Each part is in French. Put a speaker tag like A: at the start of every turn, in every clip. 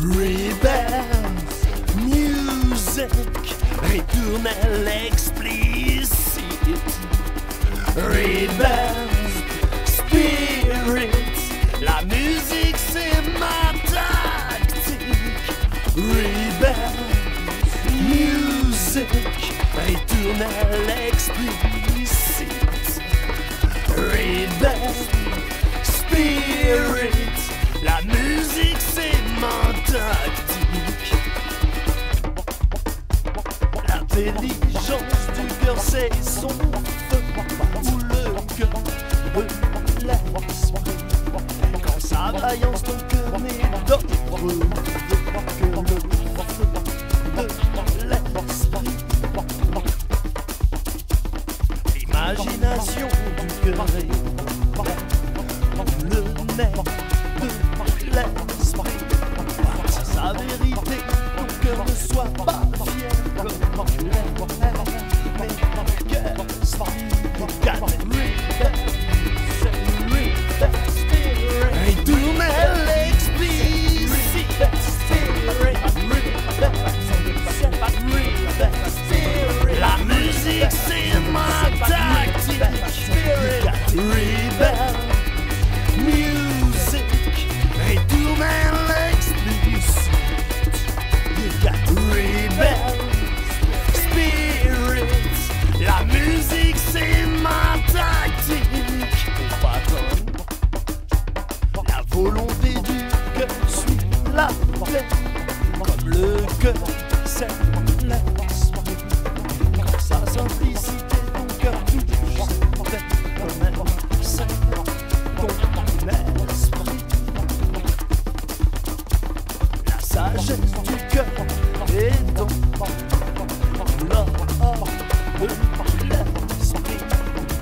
A: Rebalance, music retournelle explicit. Rebalance, spirit, la musique c'est ma tactique. Rebalance, musique. L'intelligence du cœur c'est son ou le cœur l'esprit. Quand sa vaillance ton cœur n'est d'autre que le feu de l'esprit. L'imagination du cœur est le nerf de l'esprit. Sa vérité, ton cœur ne soit pas Mặc dù. Cœur c'est simplicité ton cœur La du cœur est dans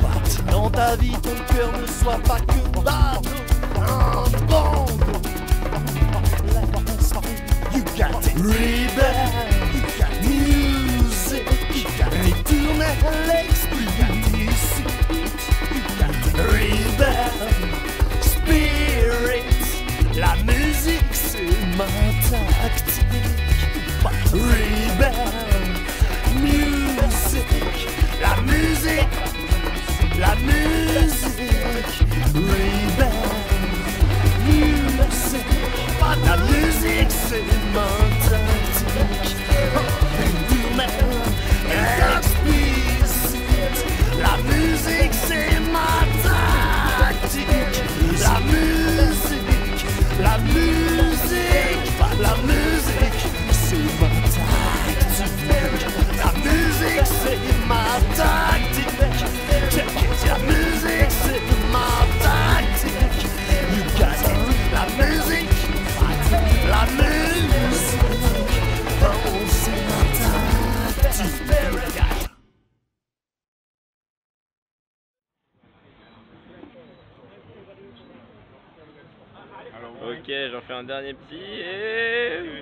A: Parti dans ta vie, ton cœur ne soit pas que bateau Un got it Rebel Music Ritournelle explicite Rebel Spirit La musique c'est ma tactique Rebel Music La musique La musique Rebel Music La musique c'est ma
B: Ok, j'en fais un dernier petit et.